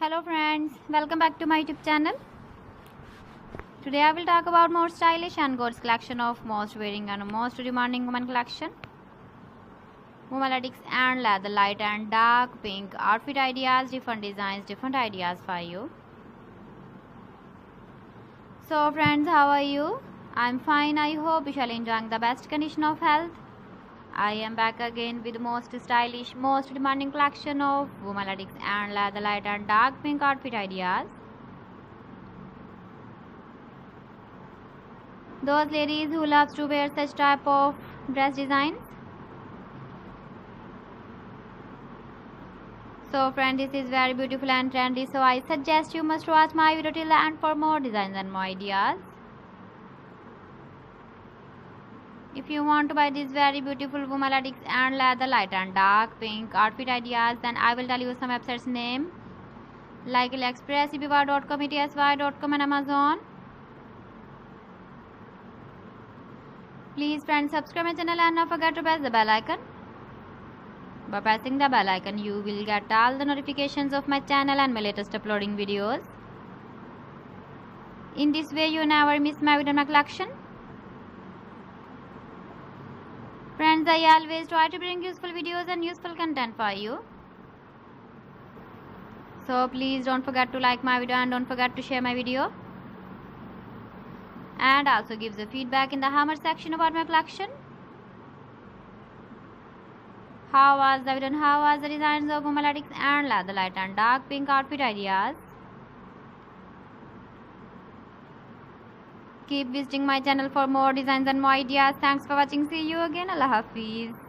Hello friends, welcome back to my YouTube channel. Today I will talk about more stylish and gorgeous collection of most wearing and most demanding woman collection. Women latex and leather light and dark pink outfit ideas, different designs, different ideas for you. So friends, how are you? I'm fine. I hope you shall enjoying the best condition of health. I am back again with the most stylish, most demanding collection of women latex and leather light and dark pink outfit ideas. Those ladies who loves to wear such type of dress designs. So friend, this is very beautiful and trendy. So I suggest you must watch my video till the end for more designs and more ideas. If you want to buy these very beautiful women latex and leather light and dark pink outfit ideas, then I will tell you some websites name like AliExpress, eBay.com, ETSY.com and Amazon. Please friends subscribe my channel and don't forget to press the bell icon. By pressing the bell icon, you will get all the notifications of my channel and my latest uploading videos. In this way, you never miss my video collection. Friends, I always try to bring useful videos and useful content for you. So please don't forget to like my video and don't forget to share my video. And also give the feedback in the hammer section about my collection. How was the video how was the designs of Women latex and leather light and dark pink outfit ideas? Keep visiting my channel for more designs and more ideas. Thanks for watching. See you again. Allah Hafiz.